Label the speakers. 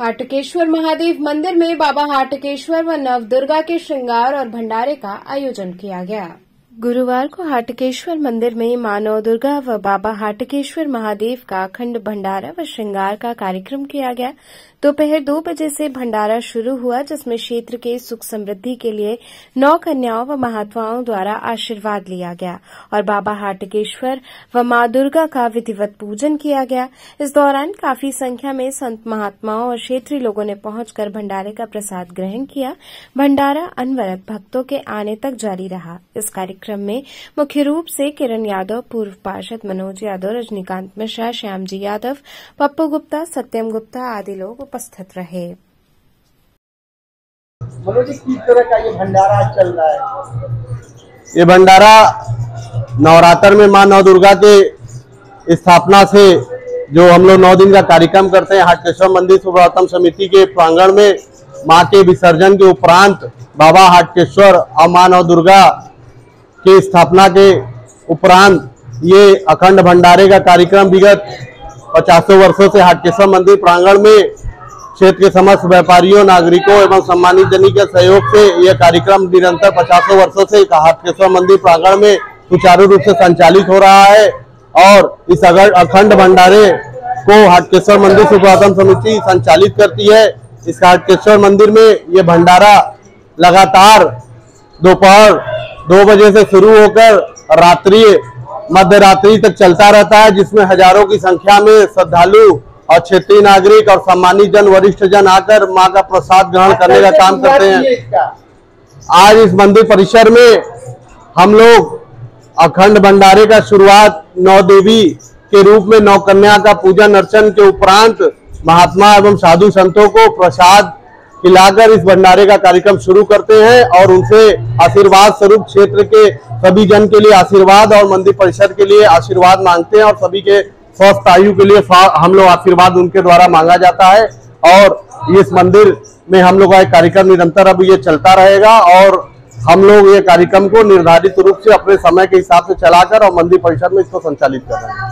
Speaker 1: हाटकेश्वर महादेव मंदिर में बाबा हाटकेश्वर व नवदुर्गा के श्रृंगार और भंडारे का आयोजन किया गया। गुरुवार को हाटकेश्वर मंदिर में माँ नव दुर्गा व बाबा हाटकेश्वर महादेव का अखंड भंडारा व श्रृंगार का कार्यक्रम किया गया। दोपहर दो बजे से भंडारा शुरू हुआ, जिसमें क्षेत्र के सुख समृद्धि के लिए नौ कन्याओं व महात्माओं द्वारा आशीर्वाद लिया गया और बाबा हाटकेश्वर व माँ दुर्गा का विधिवत पूजन किया गया। इस दौरान काफ़ी संख्या में संत महात्माओं और क्षेत्रीय लोगों ने पहुंचकर भंडारे का प्रसाद ग्रहण किया। भंडारा अनवरत भक्तों के आने तक जारी रहा। इस कार्यक्रम में मुख्य रूप से किरण यादव पूर्व पार्षद मनोज यादव रजनीकांत मिश्रा श्यामजी यादव पप्पू गुप्ता सत्यम गुप्ता आदि लोग उपस्थित रहे।
Speaker 2: मनोज किस तरह का ये भंडारा चल रहा है?
Speaker 3: ये भंडारा नवरात्र में माँ नव दुर्गा के स्थापना से जो हम लोग नौ दिन का कार्यक्रम करते हैं हाटकेश्वर मंदिर सुब्रतम समिति के प्रांगण में माँ के विसर्जन के उपरांत बाबा हाटकेश्वर और माँ नव दुर्गा की स्थापना के उपरांत ये अखंड भंडारे का कार्यक्रम विगत पचासों वर्षों से हाटकेश्वर मंदिर प्रांगण में क्षेत्र के समस्त व्यापारियों, नागरिकों एवं सम्मानित जनी के सहयोग से यह कार्यक्रम निरंतर पचासों वर्षों से हाटकेश्वर मंदिर प्रांगण में सुचारू रूप से संचालित हो रहा है और इस अगर, अखंड भंडारे को हाटकेश्वर मंदिर सुपुरातन समिति संचालित करती है। इस हाटकेश्वर मंदिर में ये भंडारा लगातार दोपहर दो बजे से शुरू होकर रात्रि मध्य रात्रि तक चलता रहता है जिसमें हज़ारों की संख्या में श्रद्धालु और क्षेत्रीय नागरिक और सम्मानित जन वरिष्ठ जन आकर माँ का प्रसाद ग्रहण करने का काम करते हैं। आज इस मंदिर परिसर में हम लोग अखंड भंडारे का शुरुआत नौ देवी के रूप में नौ कन्या का पूजन अर्चन के उपरांत महात्मा एवं साधु संतों को प्रसाद खिलाकर इस भंडारे का कार्यक्रम शुरू करते हैं और उनसे आशीर्वाद स्वरूप क्षेत्र के सभी जन के लिए आशीर्वाद और मंदिर परिषद के लिए आशीर्वाद मांगते हैं और सभी के स्वस्थ आयु के लिए हम लोग आशीर्वाद उनके द्वारा मांगा जाता है और इस मंदिर में हम लोग का एक कार्यक्रम निरंतर अब ये चलता रहेगा और हम लोग ये कार्यक्रम को निर्धारित रूप से अपने समय के हिसाब से चलाकर और मंदिर परिषद में इसको संचालित कर रहे हैं।